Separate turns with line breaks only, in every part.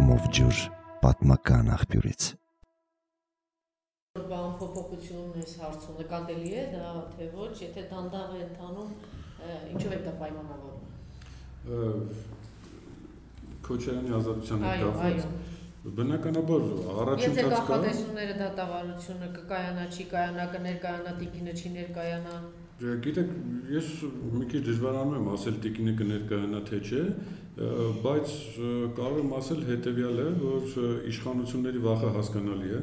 Աղմով ջուր պատմական աղբյուրից բան փոփոխությունն էս հարցում նկատելի է դա թե ոչ եթե դանդաղ է ընթանում ինչով է դա պայմանավորվում
քոչարյանի ազատության հետ
կապված
Բնականաբար առաջին
ծածկա Եթե կախտեսումները դատավարությունը կկայանա, չի կայանա, կներկայանա, տիկինը չի ներկայանա
Գիտեք, ես մի քիչ դժվարանում եմ ասել տիկինը կներկայանա թե չէ, բայց կարող եմ ասել հետեւյալը, որ իշխանությունների վախը հասկանալի է,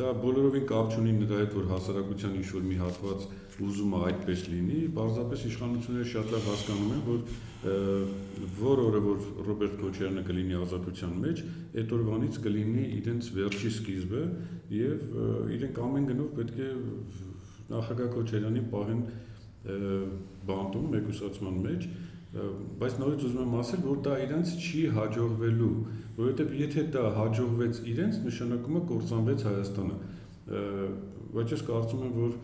դա բոլորովին կապ չունի նրա հետ, որ հասարակության ինչ-որ մի հատված ուզում է այդպես լինի, պարզապես իշխանությունները շատ լավ հասկանում են, որ որ օրը որ Ռոբերտ Քոչարյանը կլինի ազատության մեջ, այդ օրվանից կլինի իրենց վերջի սկիզբը եւ իրենք ամեն գնով պետք է նախագահ Քոչարյանին պահեն բանտում մեկուսացման մեջ, բայց նորից ուզում եմ ասել, որ դա իրենց չի հաջողվելու, որովհետև եթե դա հաջողվեց իրենց, նշանակում է կործանվեց Հայաստանը։ Բայց ես կարծում եմ, որ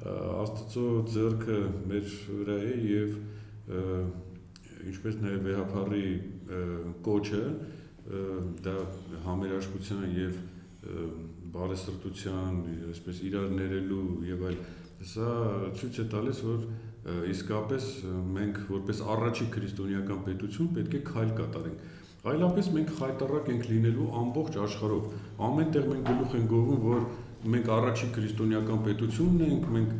Աստծո ձեռքը մեր վրա է եւ ինչպես նաեւ վեհապարի կոչը դա համերաշխության եւ բարեսրտության, այսպես իրար ներելու եւ այլ սա ցույց է տալիս, որ իսկապես մենք որպես առաջի քրիստոնեական պետություն պետք է քայլ կատարենք։ Այլապես մենք խայտարակ ենք լինելու ամբողջ աշխարհով։ Ամենտեղ մենք գլուխ ենք գովում, որ մենք առաջի քրիստոնեական պետությունն ենք, մենք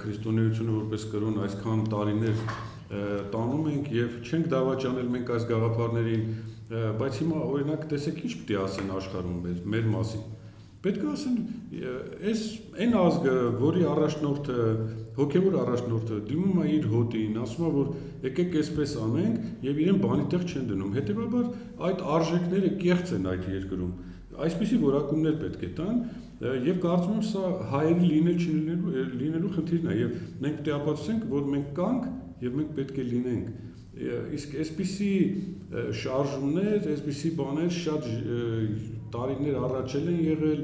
քրիստոնեությունը որպես կրոն այսքան տարիներ տանում ենք եւ չենք դավաճանել մենք այս գաղափարներին, բայց հիմա օրինակ տեսեք ինչ է ասեն աշխարհում մեր, մեր մասին Պետք է ասեն, այս այն ազգը, որի առաջնորդը, հոգևոր առաջնորդը դիմում է իր հոտին, ասում է, որ եկեք այսպես անենք եւ իրեն բանի տեղ չեն դնում։ Հետեւաբար այդ արժեքները կեղծ են այդ երկրում։ Այսպիսի որակումներ պետք է տան եւ կարծում եմ սա հայերի լինել չլինելու լինելու խնդիրն է եւ մենք պետք է ապացուցենք, որ մենք կանք եւ մենք պետք է լինենք իսկ այսպիսի շարժումներ, այսպիսի բաներ շատ տարիներ առաջ են եղել,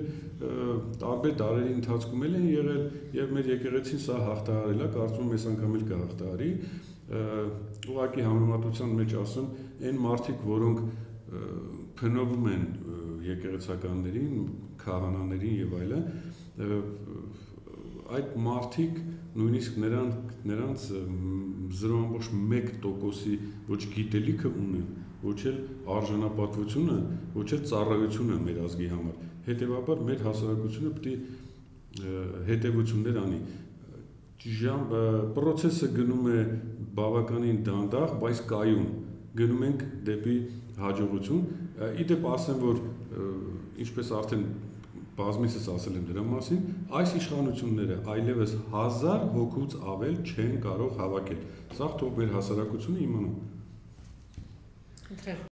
տարբեր դարերի ընթացքում են եղել եւ մեր եկեղեցին սա հաղթահարել է, կարծում եմ այս անգամ էլ կհաղթահարի։ Ուղղակի համեմատության մեջ ասեմ, այն մարդիկ, որոնք փնովում են եկեղեցականներին, քահանաներին եւ այլն, այդ մարդիկ նույնիսկ նրանք նրանց 0.1%-ի ոչ գիտելիքը ունեն, ոչ էլ արժանապատվությունը, ոչ էլ ծառայությունը մեր ազգի համար։ Հետևաբար մեր հասարակությունը պետք է հետևություններ անի։ Ժամ process-ը գնում է բավականին դանդաղ, բայց կայուն։ Գնում ենք դեպի հաջողություն։ Իդեպ ասեմ, որ ինչպես արդեն բազմիցս ասել եմ դրա մասին, այս իշխանությունները այլևս 1000 հոգուց ավել չեն կարող հավաքել։ Սա թող մեր հասարակությունը իմանա։